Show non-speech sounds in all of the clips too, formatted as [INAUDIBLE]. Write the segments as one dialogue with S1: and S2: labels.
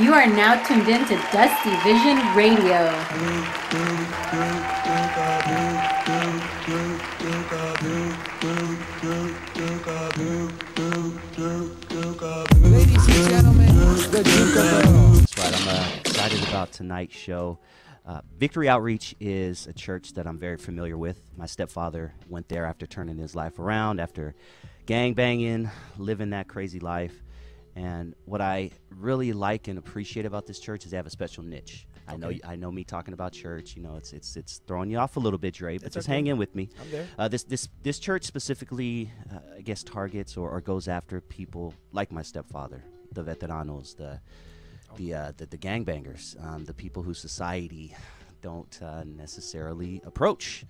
S1: You are now tuned in to Dusty Vision Radio.
S2: Ladies and gentlemen, the Duke
S3: That's right. I'm uh, excited about tonight's show. Uh, Victory Outreach is a church that I'm very familiar with. My stepfather went there after turning his life around, after gang banging, living that crazy life. And what I really like and appreciate about this church is they have a special niche. I know, I know. Me talking about church, you know, it's it's it's throwing you off a little bit, Dre. But
S2: It's
S3: just
S2: okay.
S3: hang in with me.
S2: I'm there.
S3: Uh, this this this church specifically, uh, I guess, targets or, or goes after people like my stepfather, the veteranos, the the uh, the, the gangbangers, um, the people who society don't uh, necessarily approach.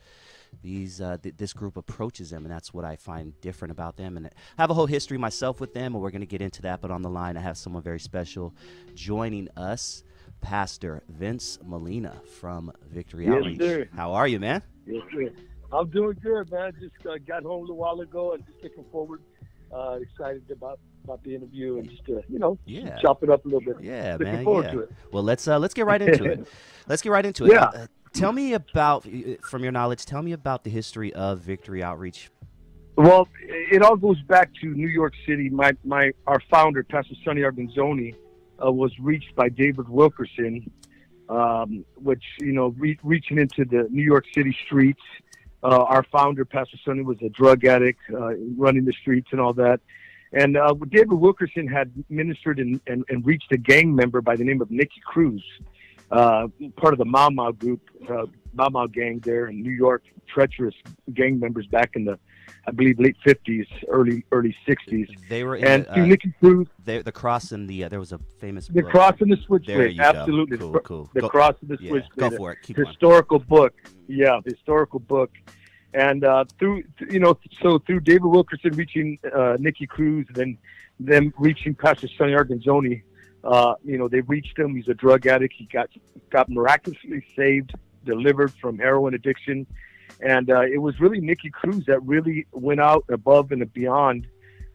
S3: These uh, th- this group approaches them, and that's what I find different about them. And I have a whole history myself with them, and we're going to get into that. But on the line, I have someone very special joining us, Pastor Vince Molina from Victory
S4: Yes,
S3: Outreach.
S4: sir.
S3: How are you, man?
S4: Yes, sir. I'm doing good, man. Just uh, got home a little while ago and just looking forward. Uh, excited about about the interview and just uh, you know
S3: Yeah.
S4: chop it up a little bit.
S3: Yeah,
S4: looking
S3: man.
S4: forward
S3: yeah.
S4: to it.
S3: Well, let's uh, let's get right into it. [LAUGHS] Let's get right into it.
S4: Yeah.
S3: Uh, tell me about, from your knowledge, tell me about the history of Victory Outreach.
S4: Well, it all goes back to New York City. My my our founder, Pastor Sonny Arguinzoni, uh, was reached by David Wilkerson, um, which you know re- reaching into the New York City streets. Uh, our founder, Pastor Sonny, was a drug addict, uh, running the streets and all that. And uh, David Wilkerson had ministered and, and, and reached a gang member by the name of Nicky Cruz, uh, part of the Mau Mau group, uh, Mau Mau gang there in New York, treacherous gang members back in the, I believe, late 50s, early early 60s.
S3: They were in
S4: And
S3: the, uh,
S4: Nicky Cruz,
S3: they, the cross and the uh, there was a famous
S4: the
S3: book.
S4: cross and the switchblade, absolutely.
S3: Cool,
S4: the,
S3: cool.
S4: the
S3: Go-
S4: cross and the
S3: Yeah,
S4: switchblade.
S3: go for it. Keep going.
S4: historical book. Yeah, historical book. And uh, through, you know, so through David Wilkerson reaching uh, Nicky Cruz, then them reaching Pastor Sonny Arguinzoni, uh, you know, they reached him. He's a drug addict. He got got miraculously saved, delivered from heroin addiction, and uh, it was really Nicky Cruz that really went out above and beyond.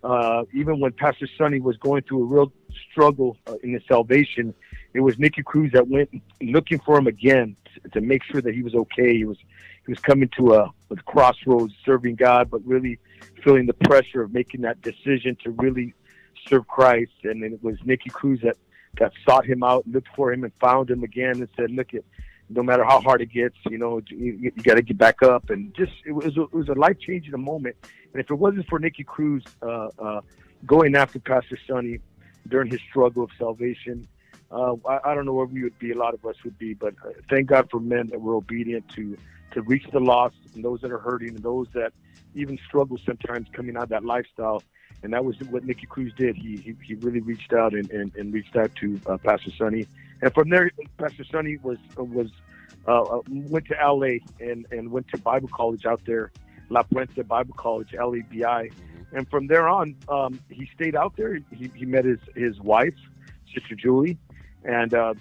S4: Uh, even when Pastor Sonny was going through a real struggle uh, in his salvation, it was Nicky Cruz that went looking for him again to, make sure that he was okay. He was he was coming to a, a crossroads, serving God, but really feeling the pressure of making that decision to really serve Christ. And then it was Nicky Cruz that that sought him out, looked for him, and found him again, and said, "Look, it no matter how hard it gets, you know, you, you got to get back up." And just it was it was a life changing moment. And if it wasn't for Nicky Cruz uh, uh, going after Pastor Sonny during his struggle of salvation, uh, I, I don't know where we would be. A lot of us would be, but uh, thank God for men that were obedient to to reach the lost and those that are hurting and those that even struggle sometimes coming out of that lifestyle. And that was what Nicky Cruz did. He he, he really reached out and, and, and reached out to uh, Pastor Sonny. And from there, Pastor Sonny was was uh, uh, went to L.A. and and went to Bible college out there, La Puente Bible College, LABI. And from there on, um, he stayed out there. He, he met his his wife, Sister Julie, and uh,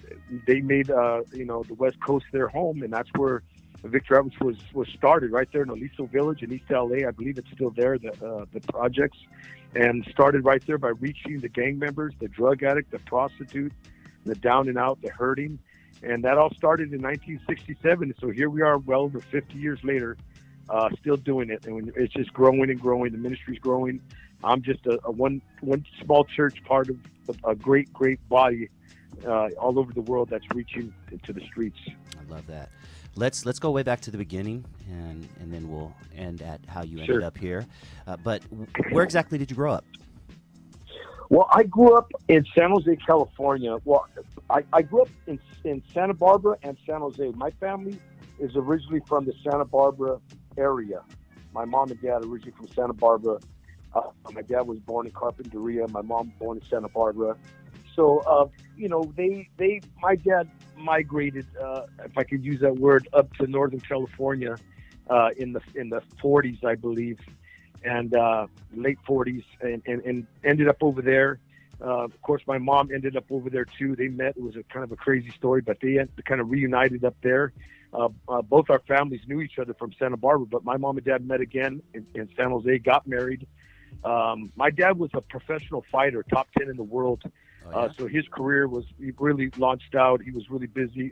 S4: they made uh, you know the West Coast their home, and that's where Victory Outreach was was started right there in Aliso Village in East LA. I believe it's still there, the uh, the projects, and started right there by reaching the gang members, the drug addict, the prostitute, the down and out, the hurting, and that all started in 1967. So here we are, well over 50 years later, uh, still doing it, and it's just growing and growing. The ministry's growing. I'm just a, a one one small church part of a great great body uh, all over the world that's reaching to the streets.
S3: I love that. Let's let's go way back to the beginning, and and then we'll end at how you ended up here. Uh, but where exactly did you grow up?
S4: Well, I grew up in San Jose, California. Well, I, I grew up in, in Santa Barbara and San Jose. My family is originally from the Santa Barbara area. My mom and dad originally from Santa Barbara. Uh, my dad was born in Carpinteria. My mom born in Santa Barbara. So, uh, you know, they they my dad migrated, uh, if I could use that word, up to Northern California uh, in the in the 40s, I believe and uh, late 40s, and, and, and ended up over there. Uh, of course, my mom ended up over there too. They met. It was a kind of a crazy story, but they kind of reunited up there. Uh, uh, both our families knew each other from Santa Barbara, but my mom and dad met again in, in San Jose, got married, Um, my dad was a professional fighter, top ten in the world.
S3: Oh,
S4: Uh, so his career was he really launched out. He was really busy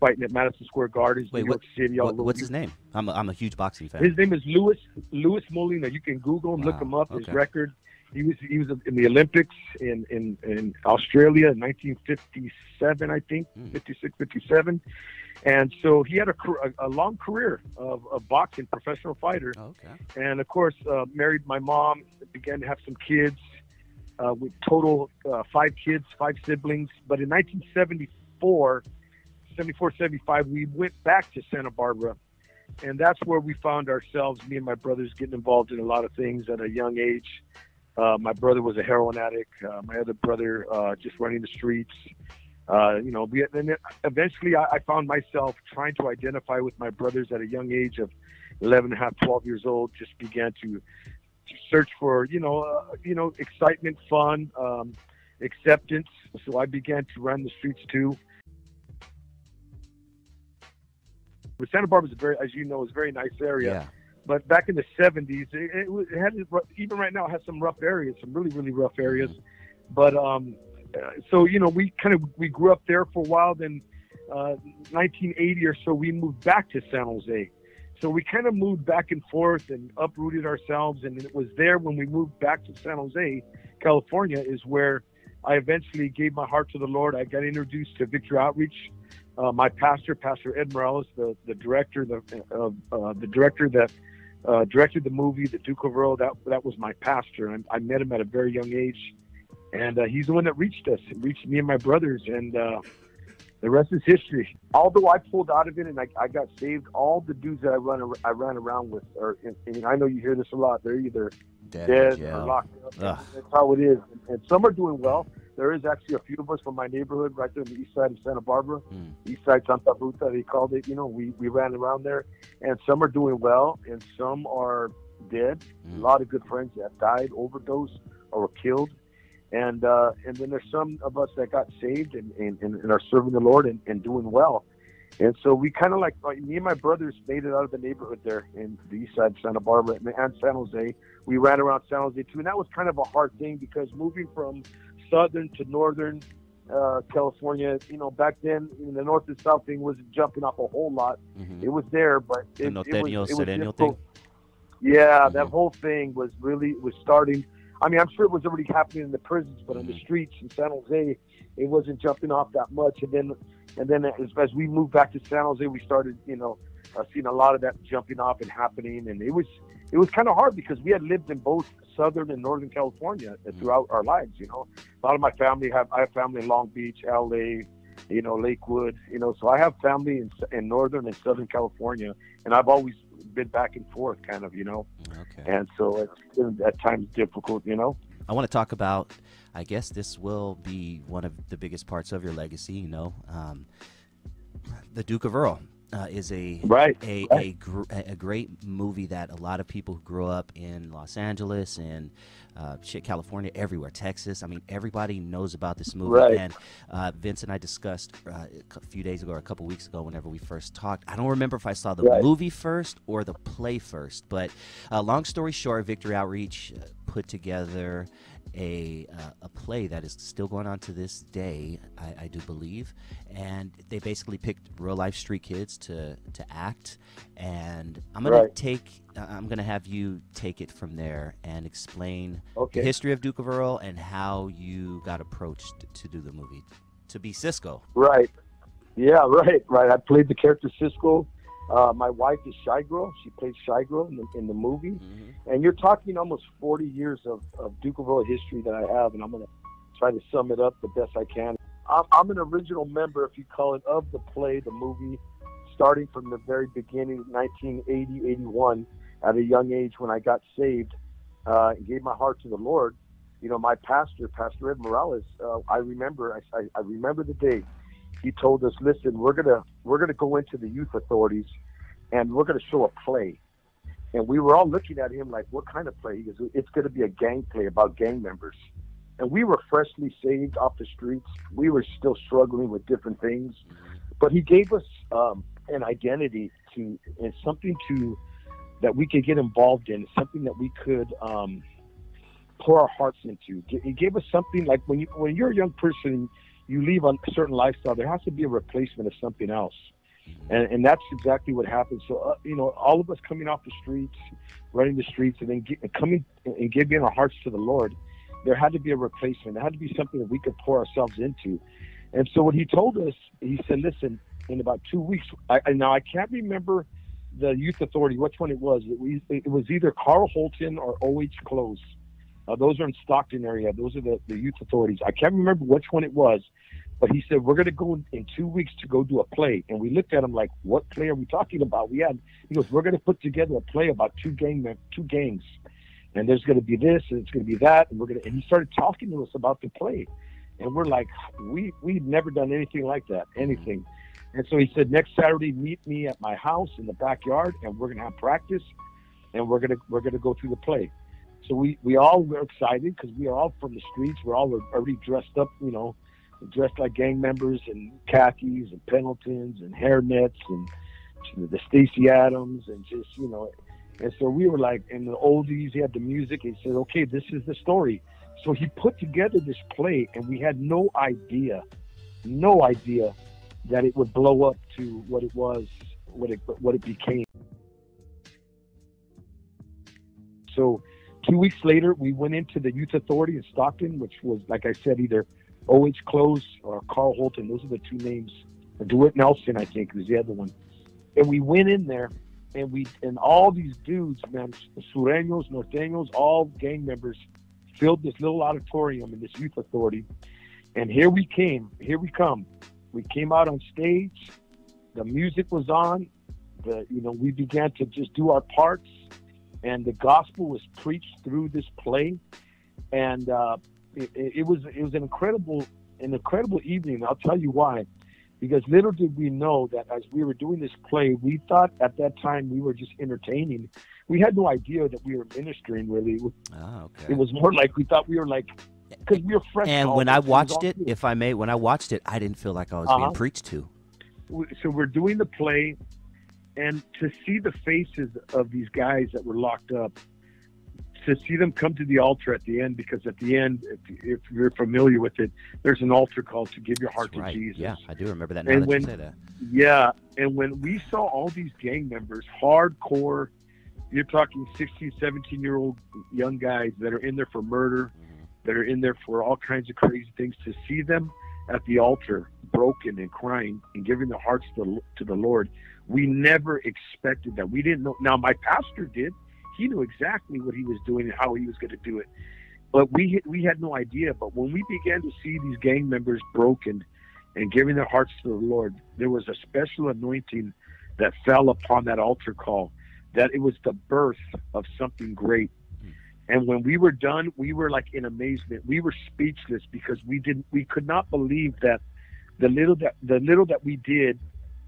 S4: fighting at Madison Square Garden,
S3: Wait,
S4: New York City.
S3: What- what's his name? I'm a, I'm a huge boxing fan.
S4: His name is Louis Louis Molina. You can Google him, look him up. His record. He was he was in the Olympics in in, in Australia in 1957, I think,
S3: Hmm.
S4: 56, 57. And so he had a, a, a long career of, of boxing, professional fighter
S3: Oh, okay.
S4: and of course uh, married my mom began to have some kids uh, with total uh, five kids five siblings. But in 1974 74 75 we went back to santa barbara. And that's where we found ourselves me and my brothers getting involved in a lot of things at a young age. Uh, my brother was a heroin addict. Uh, my other brother uh, just running the streets. Uh, you know, we, and eventually I, I found myself trying to identify with my brothers at a young age of 11 and a half, 12 years old, just began to search for, you know, uh, you know, excitement, fun, um, acceptance. So I began to run the streets too. But Santa Barbara is a very, as you know, is a very nice area.
S3: Yeah.
S4: But back in the 70s, it, it, had even right now it has some rough areas, some really really rough areas. But um, so you know, we kind of we grew up there for a while. Then uh, 1980 or so, we moved back to San Jose. So we kind of moved back and forth and uprooted ourselves. And it was there when we moved back to San Jose, California, is where I eventually gave my heart to the Lord. I got introduced to Victory Outreach. Uh, my pastor, Pastor Ed Morales, the the director, the uh, uh, the director that uh, directed the movie, The Duke of Earl. That that was my pastor. And I, I met him at a very young age, and uh, he's the one that reached us, reached me and my brothers, and uh, the rest is history. Although I pulled out of it and I, I got saved, all the dudes that I run I ran around with are, and, and I know you hear this a lot. They're either
S3: Dead,
S4: dead or locked up.
S3: Ugh.
S4: That's how it is. And some are doing well. There is actually a few of us from my neighborhood right there on the east side of Santa Barbara,
S3: Mm.
S4: east side Santa Ruta, they called it. You know, we, we ran around there, and some are doing well, and some are dead.
S3: Mm.
S4: A lot of good friends that died, overdosed, or were killed. And uh, and then there's some of us that got saved and, and, and are serving the Lord and, and doing well. And so we kind of like, me and my brothers made it out of the neighborhood there in the east side of Santa Barbara and San Jose. We ran around San Jose too, and that was kind of a hard thing because moving from southern to northern uh, California, you know, back then in the north and south thing wasn't jumping up a whole lot.
S3: Mhm.
S4: It was there, but
S3: The
S4: it, it was, it was difficult. Yeah, that
S3: Mhm.
S4: whole thing was really was starting. I mean, I'm sure it was already happening in the prisons, but on the
S3: Mhm.
S4: streets in San Jose, it wasn't jumping off that much. And then, and then as, as we moved back to San Jose, we started, you know, uh, seeing a lot of that jumping off and happening. And it was, it was kind of hard because we had lived in both Southern and Northern California
S3: Mhm.
S4: throughout our lives. You know, a lot of my family have I have family in Long Beach, L.A., you know, Lakewood. You know, so I have family in, in Northern and Southern California, and I've always been back and forth, kind of, you know.
S3: Okay.
S4: And so it's been at times difficult, you know.
S3: I want to talk about. I guess this will be one of the biggest parts of your legacy. You know, um, the Duke of Earl uh, is a
S4: Right.
S3: a
S4: right.
S3: a, gr- a great movie that a lot of people who grew up in Los Angeles and uh, shit, California, everywhere, Texas. I mean, everybody knows about this movie.
S4: Right.
S3: And uh, Vince and I discussed uh, a few days ago or a couple weeks ago, whenever we first talked. I don't remember if I saw the
S4: Right.
S3: movie first or the play first, but uh, long story short, Victory Outreach uh, put together a uh, a play that is still going on to this day, I, I do believe, and they basically picked real life street kids to to act, and I'm gonna take uh, I'm gonna have you take it from there and explain
S4: Okay.
S3: the history of Duke of Earl and how you got approached to do the movie to be Cisco.
S4: Right. Yeah, right, right. I played the character Cisco. Uh, my wife is Shy Girl. She played Shy Girl in the, in the movie.
S3: Mm-hmm.
S4: And you're talking almost 40 years of, of Duke of Earl history that I have, and I'm going to try to sum it up the best I can. I'm, I'm an original member, if you call it, of the play, the movie, starting from the very beginning, 1980, 81, at a young age when I got saved uh, and gave my heart to the Lord. You know, my pastor, Pastor Ed Morales, uh, I remember, I, I, I remember the day he told us, "Listen, we're gonna we're gonna go into the youth authorities, and we're gonna show a play." And we were all looking at him like, "What kind of play?" Goes, "It's gonna be a gang play about gang members." And we were freshly saved off the streets. We were still struggling with different things, but he gave us um, an identity to and something to that we could get involved in, something that we could um, pour our hearts into. He gave us something like when you when you're a young person, you leave a certain lifestyle. There has to be a replacement of something else, and and that's exactly what happened. So uh, you know, all of us coming off the streets, running the streets, and then get, coming and giving our hearts to the Lord, there had to be a replacement. There had to be something that we could pour ourselves into. And so what he told us, he said, listen, in about two weeks. I, now I can't remember the youth authority, which one it was. It was, it was either Karl Holton or OH Close. Uh, those are in Stockton area. Those are the, the youth authorities. I can't remember which one it was, but he said we're going to go in, in two weeks to go do a play. And we looked at him like, what play are we talking about? We had he goes, we're going to put together a play about two gang two gangs, and there's going to be this and it's going to be that, and we're going to. And he started talking to us about the play, and we're like, we we've never done anything like that, anything. And so he said, next Saturday, meet me at my house in the backyard, and we're gonna have practice, and we're gonna we're gonna go through the play. So we we all were excited because we are all from the streets. We're all already dressed up, you know, dressed like gang members and khakis and Pendletons and hairnets and the Stacy Adams and just you know. And so we were like, in the oldies, he had the music. He said, okay, this is the story. So he put together this play, and we had no idea, no idea that it would blow up to what it was, what it what it became. So, two weeks later, we went into the youth authority in Stockton, which was, like I said, either O.H. Close or Karl Holton. Those are the two names. DeWitt Nelson, I think, was the other one. And we went in there, and we and all these dudes, man, Sureños, Norteños, all gang members, filled this little auditorium in this youth authority. And here we came. Here we come we came out on stage. The music was on. The you know we began to just do our parts, and the gospel was preached through this play, and uh, it, it was it was an incredible an incredible evening. I'll tell you why because little did we know that as we were doing this play, we thought at that time we were just entertaining. We had no idea that we were ministering. Really,
S3: oh, okay.
S4: it was more like we thought we were like because we were fresh.
S3: And when I watched it, if I may, when I watched it, I didn't feel like I was uh-huh. being preached to.
S4: So we're doing the play, and to see the faces of these guys that were locked up, to see them come to the altar at the end, because at the end, if, if you're familiar with it, there's an altar call to give your heart
S3: That's right.
S4: to Jesus.
S3: Yeah, I do remember that. Now and that
S4: when,
S3: you say that.
S4: Yeah, and when we saw all these gang members, hardcore, you're talking 16, 17 year old young guys that are in there for murder mm-hmm. that are in there for all kinds of crazy things to see them at the altar broken and crying and giving their hearts to, to the Lord. We never expected that. We didn't know. Now, my pastor did. He knew exactly what he was doing and how he was going to do it. But we we had no idea. But when we began to see these gang members broken and giving their hearts to the Lord, there was a special anointing that fell upon that altar call. That it was the birth of something great and when we were done, we were like in amazement. We were speechless because we didn't, we could not believe that the little that the little that we did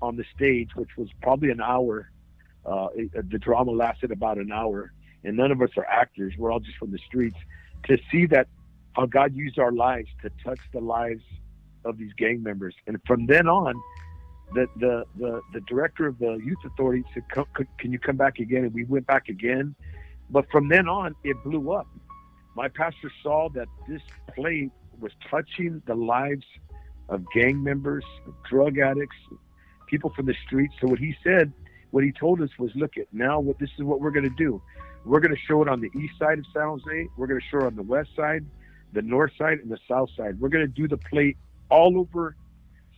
S4: on the stage, which was probably an hour, uh, it, the drama lasted about an hour, and none of us are actors. We're all just from the streets. To see that how God used our lives to touch the lives of these gang members, and from then on, the the the, the director of the youth authority said, "Can you come back again?" And we went back again but from then on, it blew up. My pastor saw that this play was touching the lives of gang members, drug addicts, people from the streets. So what he said, what he told us was, look at now what this is what we're going to do. We're going to show it on the east side of San Jose. We're going to show it on the west side, the north side, and the south side. We're going to do the play all over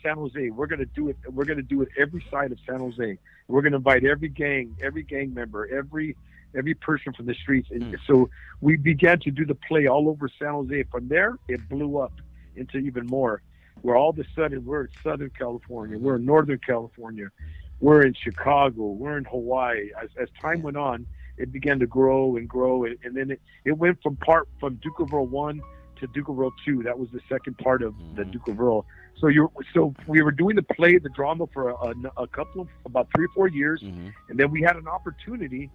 S4: San Jose. We're going to do it. We're going to do it every side of San Jose. We're going to invite every gang, every gang member, every every person from the streets. And mm. so we began to do the play all over San Jose. From there, it blew up into even more. Where all of a sudden we're in Southern California, we're in Northern California, we're in Chicago, we're in Hawaii. As, as time went on, it began to grow and grow, and, and then it, it went from part from Duke of Earl one to Duke of Earl two. That was the second part of the Duke So you so we were doing the play, the drama for a, a, a couple of about three or four years,
S3: mm-hmm.
S4: and then we had an opportunity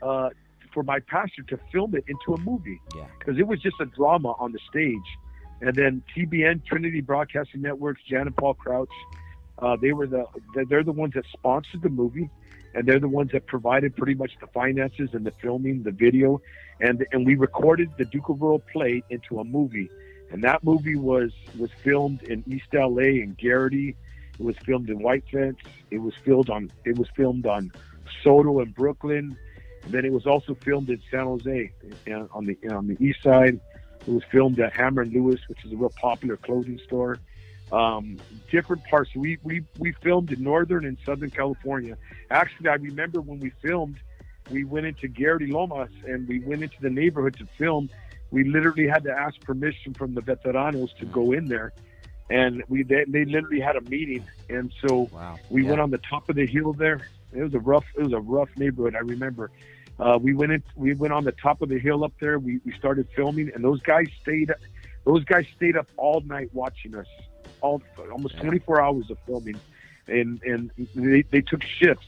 S4: uh, for my pastor to film it into a movie because
S3: yeah.
S4: it was just a drama on the stage. And then TBN, Trinity Broadcasting Networks, Jan and Paul Crouch, uh, they were the they're the ones that sponsored the movie, and they're the ones that provided pretty much the finances and the filming, the video, and and we recorded the Duke of Earl play into a movie, and that movie was was filmed in East LA in Geraghty. It was filmed in White Fence. It was filmed on it was filmed on Soto in Brooklyn. And then it was also filmed in San Jose uh, on the on the east side. It was filmed at Hammer and Lewis, which is a real popular clothing store. Um, different parts. We, we we filmed in Northern and Southern California. Actually, I remember when we filmed, we went into Geraghty Lomas and we went into the neighborhood to film. We literally had to ask permission from the veteranos to go in there, and we they, they literally had a meeting. And so
S3: Wow.
S4: we
S3: Yeah.
S4: went on the top of the hill there. It was a rough it was a rough neighborhood. I remember. Uh, we went in, we went on the top of the hill up there. We, we started filming, and those guys stayed. Those guys stayed up all night watching us, all almost
S3: Yeah.
S4: 24 hours of filming, and and they, they took shifts.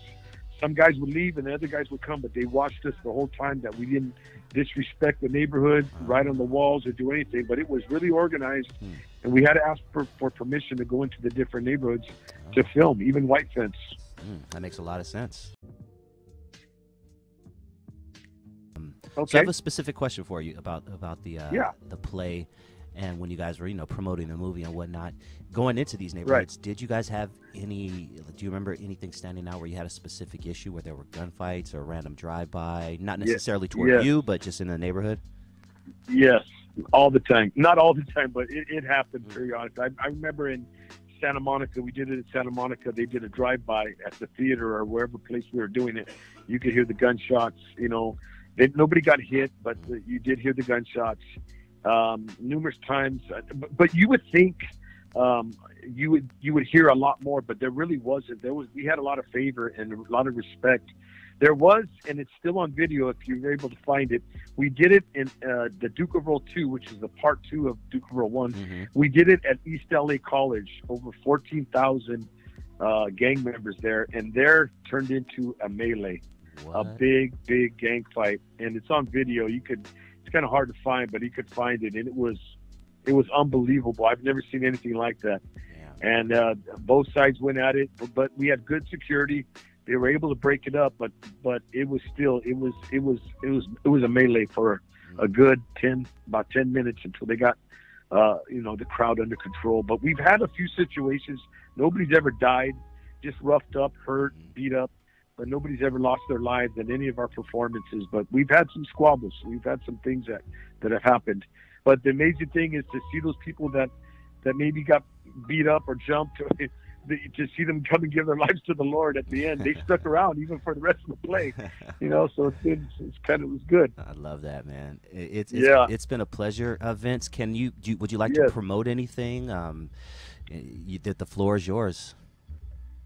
S4: Some guys would leave, and the other guys would come, but they watched us the whole time. That we didn't disrespect the neighborhood, write on the walls, or do anything. But it was really organized,
S3: Hmm.
S4: and we had to ask for, for permission to go into the different neighborhoods to film, even White Fence.
S3: Mm, that makes a lot of sense. Um, So I have a specific question for you about about the uh,
S4: Yeah.
S3: the play, and when you guys were you know promoting the movie and whatnot. Going into these neighborhoods, did you guys have any? Do you remember anything standing out where you had a specific issue where there were gunfights or random drive-by, not necessarily toward
S4: yes.
S3: you, but just in the neighborhood?
S4: Yes, all the time. Not all the time, but it, it happened periodically. I, I remember in Santa Monica, we did it in Santa Monica. They did a drive-by at the theater or wherever place we were doing it. You could hear the gunshots. You know, they, nobody got hit, but you did hear the gunshots um, numerous times. Uh, But, but you would think um, you would you would hear a lot more, but there really wasn't. There was we had a lot of favor and a lot of respect. There was, and it's still on video if you're able to find it. We did it in uh, the Duke of Earl 2, which is the part two of Duke of Earl 1.
S3: Mm-hmm.
S4: We did it at East LA College, over 14,000 uh, gang members there, and there turned into a melee, a big, big gang fight. And it's on video. You could, it's kind of hard to find, but you could find it, and it was, it was unbelievable. I've never seen anything like that
S3: Yeah.
S4: and uh, both sides went at it. But, but we had good security. They were able to break it up, but but it was still it was it was it was it was a melee for a good ten about ten minutes until they got uh, you know the crowd under control. But we've had a few situations. Nobody's ever died, just roughed up, hurt, beat up. But nobody's ever lost their lives in any of our performances. But we've had some squabbles. We've had some things that, that have happened. But the amazing thing is to see those people that that maybe got beat up or jumped, [LAUGHS] to see them come and give their lives to the Lord at the end. They [LAUGHS] stuck around even for the rest of the play, [LAUGHS] you know. So it's been, it's kind of it was good.
S3: I love that, man. It's, it's
S4: Yeah.
S3: it's been a pleasure, uh, Vince. Can you do? you- Would you like to promote anything? Um, you, the floor is yours.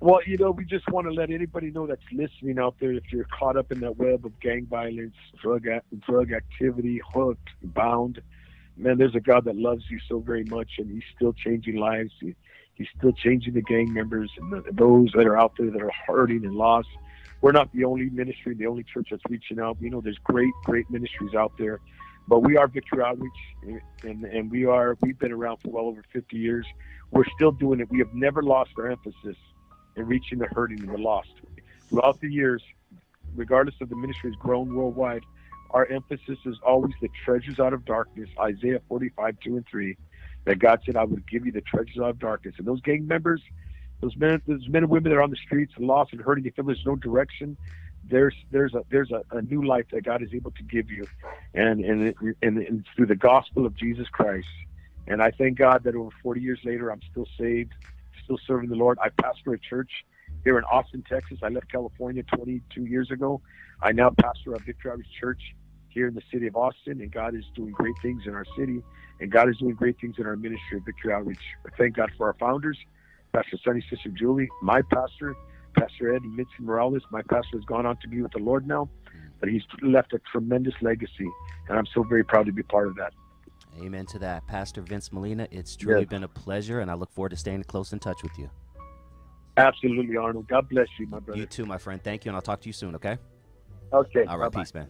S4: Well, you know, we just want to let anybody know that's listening out there. If you're caught up in that web of gang violence, drug drug activity, hooked, bound, man, there's a God that loves you so very much, and He's still changing lives. He, he's still changing the gang members and the, those that are out there that are hurting and lost. We're not the only ministry, the only church that's reaching out. You know, there's great, great ministries out there, but we are Victory Outreach, and and we are we've been around for well over 50 years. We're still doing it. We have never lost our emphasis in reaching the hurting and the lost. Throughout the years, regardless of the ministry has grown worldwide, our emphasis is always the treasures out of darkness, Isaiah 45, 2 and 3, that God said, I would give you the treasures out of darkness. And those gang members, those men, those men and women that are on the streets and lost and hurting, they feel there's no direction. There's there's a there's a, a new life that God is able to give you, and and, and and through the gospel of Jesus Christ. And I thank God that over 40 years later, I'm still saved, still serving the Lord. I pastor a church here in Austin, Texas. I left California 22 years ago. I now pastor a Victory Outreach Church here in the city of Austin, and God is doing great things in our city, and God is doing great things in our ministry of Victory Outreach. I thank God for our founders, Pastor Sonny, Sister Julie, my pastor, Pastor Ed Mitzi Morales. My pastor has gone on to be with the Lord now, but he's left a tremendous legacy, and I'm so very proud to be part of that.
S3: Amen to that, Pastor Vince Molina. It's truly
S4: Yes.
S3: been a pleasure, and I look forward to staying close in touch with you.
S4: Absolutely, Arnold. God bless you, my brother.
S3: You too, my friend. Thank you, and I'll talk to you soon. Okay.
S4: Okay.
S3: All right.
S4: bye-bye.
S3: Peace, man.